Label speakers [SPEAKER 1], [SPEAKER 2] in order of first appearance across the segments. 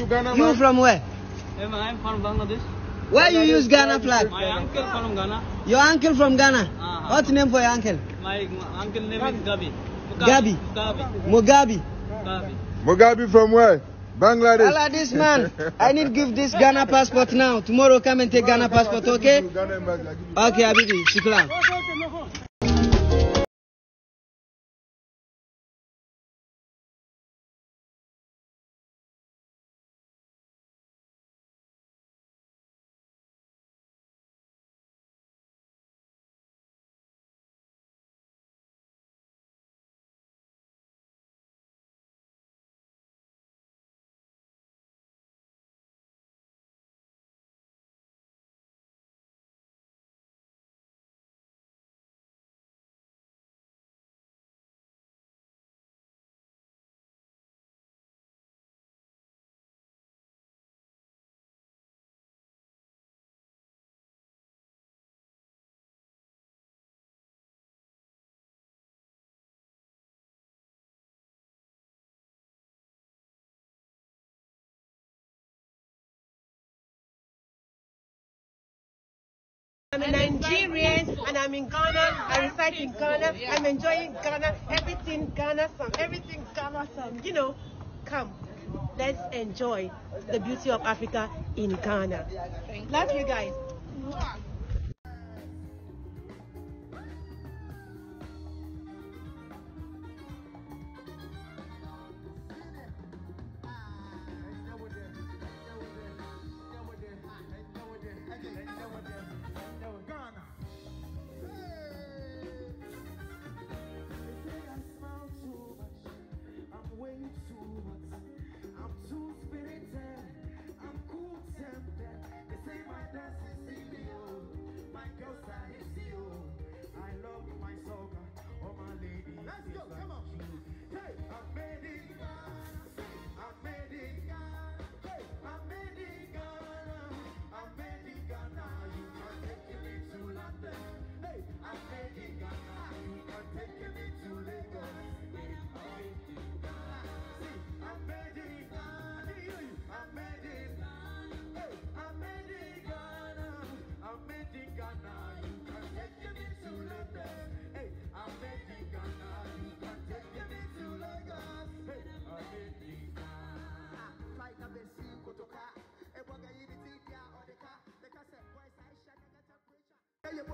[SPEAKER 1] You Ghana
[SPEAKER 2] You
[SPEAKER 1] man?
[SPEAKER 2] from where?
[SPEAKER 3] Am I- I'm from Bangladesh.
[SPEAKER 2] Why you use Ghana flag?
[SPEAKER 3] My uncle from Ghana.
[SPEAKER 2] Your uncle from Ghana.
[SPEAKER 3] Uh-huh.
[SPEAKER 2] What's name for your uncle?
[SPEAKER 3] My, my uncle name is Gabi.
[SPEAKER 2] Gabi.
[SPEAKER 3] Gabi.
[SPEAKER 2] Mugabe.
[SPEAKER 3] Gabi.
[SPEAKER 1] Mugabe from where? Bangladesh.
[SPEAKER 2] Allah, this man. I need give this Ghana passport now. Tomorrow come and take Ghana passport, okay?
[SPEAKER 1] Ghana embassy, I.
[SPEAKER 2] Okay, Habibi. Shukran.
[SPEAKER 4] I'm a Nigerian and I'm in Ghana. I reside in Ghana. I'm enjoying Ghana. Everything Ghana some. Everything Ghana some. You know, come. Let's enjoy the beauty of Africa in Ghana. Love you guys.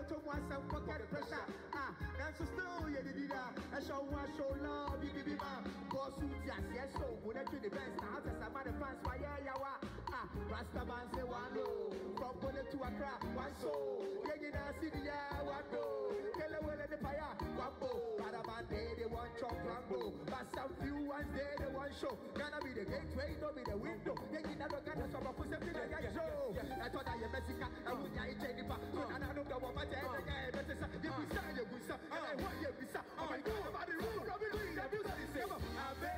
[SPEAKER 5] You put on forget the pressure. Ah, that's still you did that. I show one show love, you be man. Go suit yes, yes, so when I do the best. Now just a man fans why yeah yeah wa. Ah, Rasta man say one no. From Bonnet to Accra, one so. Yeah, you know see the yeah one no. Tell the world the fire, one bo. Rather man day they want chop lambo. But some few ones day they want show. Gonna be the gateway, no be the window. Yeah, you know gonna some of us in the show. I thought I am Mexican, I would any but I don't know what bisa, you bisa, and I want you bisa. Oh my god, about the rule, Robin Lee, the music is come on. I'm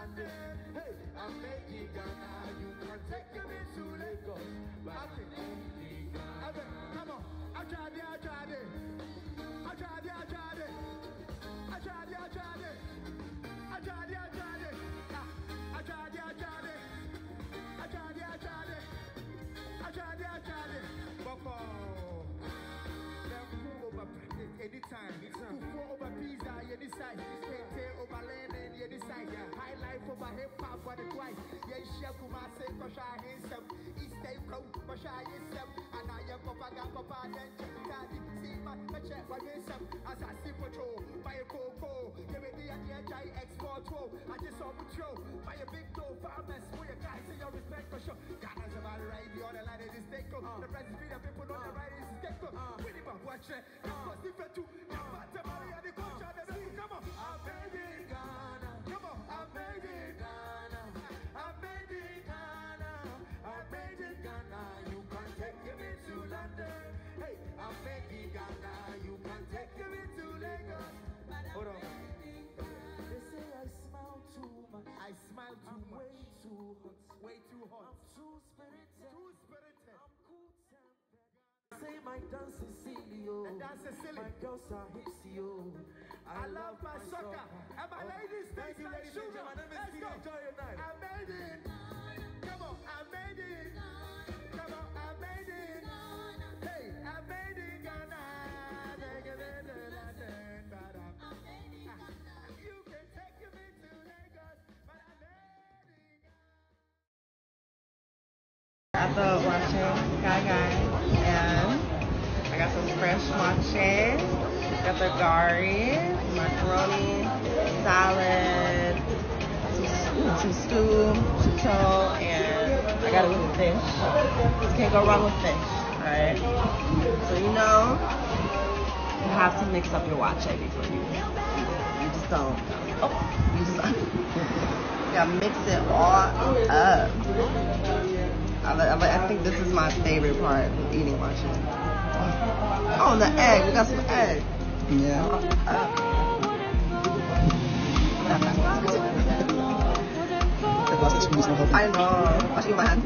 [SPEAKER 5] to London. Hey, I'm Ghana. Then check Tadi. See my check for yourself. As I see patrol, by a coco. Give me the idea, export. I just saw patrol. By a big door, farmers. For your guys, say your respect for sure. Ghana's about to ride the other line, it is take uh. The president, people on the uh. right is take Winnie, but watch it. Too
[SPEAKER 4] hot. too spirited. Too spirited. I'm cool tempered. Say my dance is silly, oh.
[SPEAKER 5] Dance is silly.
[SPEAKER 4] My girls are hipsy, oh.
[SPEAKER 5] I love my soccer. And my ladies
[SPEAKER 4] Thank you, ladies and gentlemen. Let me
[SPEAKER 5] Let's go.
[SPEAKER 4] enjoy your night.
[SPEAKER 5] I made it. Come on, I made it. The
[SPEAKER 6] watching Guy Guy and I got some fresh matcha, got the gari, macaroni, salad, some, some stew, shito, and I got a little fish. Can't go wrong with fish, alright? So you know, you have to mix up your waakye before you, you just don't, oh, you just, gotta mix it all up. I, I, think this is my favorite part of eating matcha. Oh, the egg. We got some egg. Yeah. I know. Watch your man.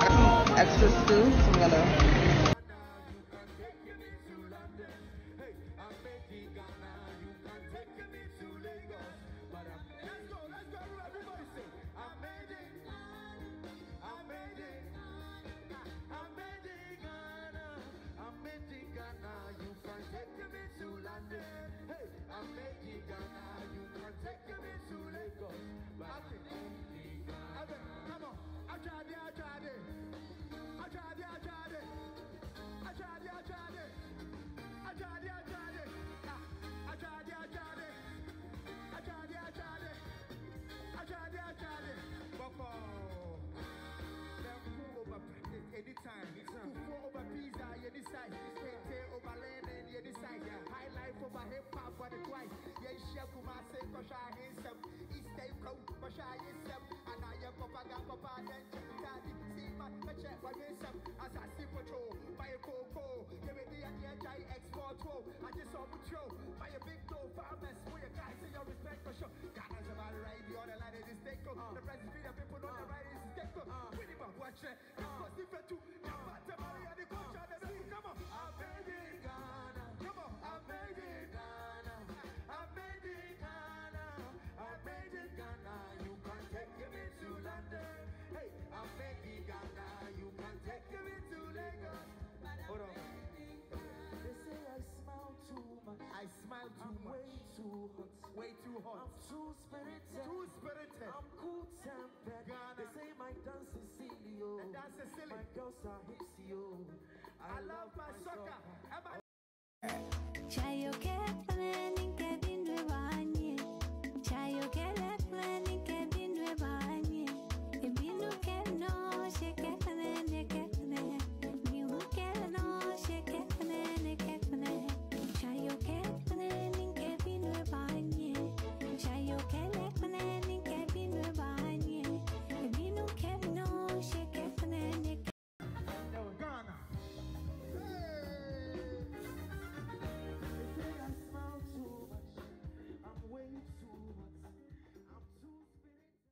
[SPEAKER 6] I got some extra stew, so
[SPEAKER 5] hip hop for the twice. Yeah, chef Kumasi, Kosha, handsome. East Day Pro, Kosha, yourself. And I am Papa, got Papa, then check the daddy. See my check, what yourself. As I see patrol, buy a coco. Give me the idea, export 12. I just saw patrol. Buy a big dough, farmers. For your guys, say your respect for sure. Ghana's about to ride the other line, it uh. is take The president, the people on the uh. right, it is take Winnie, but watch it. I'm too
[SPEAKER 4] much. way too hot.
[SPEAKER 5] Way too hot.
[SPEAKER 4] I'm too spirited.
[SPEAKER 5] Too spirited.
[SPEAKER 4] I'm cool tempered.
[SPEAKER 5] Ghana.
[SPEAKER 4] They say my dance is silly, oh.
[SPEAKER 5] And that's silly.
[SPEAKER 4] My girls are hipsy, oh.
[SPEAKER 5] I, I love, love my soccer. soccer. Am
[SPEAKER 7] I? Chayo que panen que